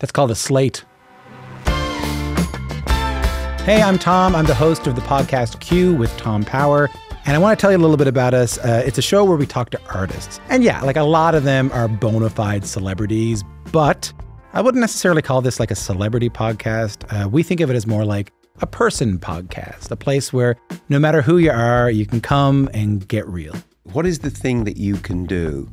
That's called a slate. Hey, I'm Tom. I'm the host of the podcast Q with Tom Power. And I want to tell you a little bit about us. Uh, it's a show where we talk to artists. And yeah, like a lot of them are bona fide celebrities, but I wouldn't necessarily call this like a celebrity podcast. Uh, we think of it as more like a person podcast, a place where no matter who you are, you can come and get real. What is the thing that you can do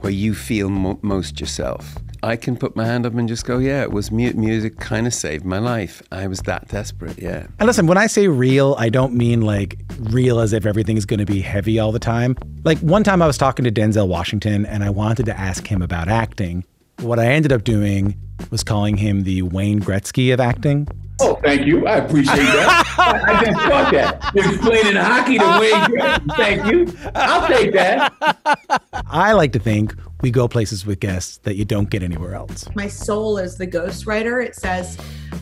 where you feel mo- most yourself? I can put my hand up and just go, yeah, it was mute music kind of saved my life. I was that desperate, yeah. And listen, when I say real, I don't mean like real as if everything's going to be heavy all the time. Like one time I was talking to Denzel Washington and I wanted to ask him about acting. What I ended up doing was calling him the Wayne Gretzky of acting. Oh, thank you. I appreciate that. I, I just thought that. Explaining hockey to Wayne Gretzky. Thank you. I'll take that. I like to think we go places with guests that you don't get anywhere else. My soul is the ghostwriter. It says,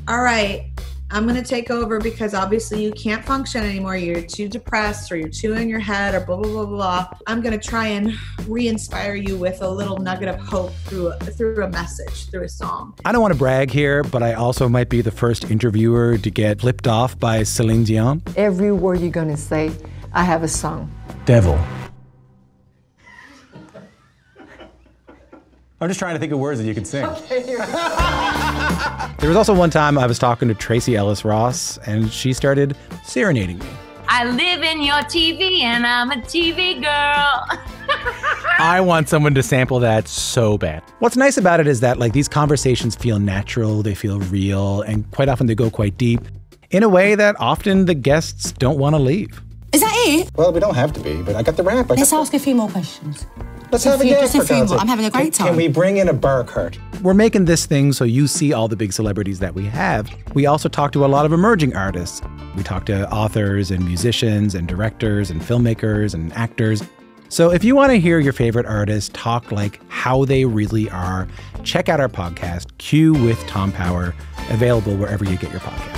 All right, I'm going to take over because obviously you can't function anymore. You're too depressed or you're too in your head or blah, blah, blah, blah. I'm going to try and re inspire you with a little nugget of hope through a, through a message, through a song. I don't want to brag here, but I also might be the first interviewer to get flipped off by Celine Dion. Every word you're going to say, I have a song. Devil. I'm just trying to think of words that you can sing. there was also one time I was talking to Tracee Ellis Ross, and she started serenading me. I live in your TV and I'm a TV girl. I want someone to sample that so bad. What's nice about it is that like these conversations feel natural, they feel real, and quite often they go quite deep in a way that often the guests don't want to leave. Is that it? Well, we don't have to be, but I got the rap. I Let's got ask a few more questions. Let's have a few- game just a for few God's sake. I'm having a great time. Can we bring in a bar cart? We're making this thing so you see all the big celebrities that we have. We also talk to a lot of emerging artists. We talk to authors and musicians and directors and filmmakers and actors. So if you want to hear your favorite artists talk like how they really are, check out our podcast, Q with Tom Power, available wherever you get your podcasts.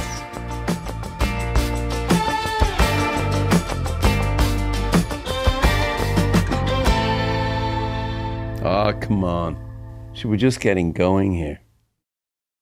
Oh, come on. Should we're just getting going here?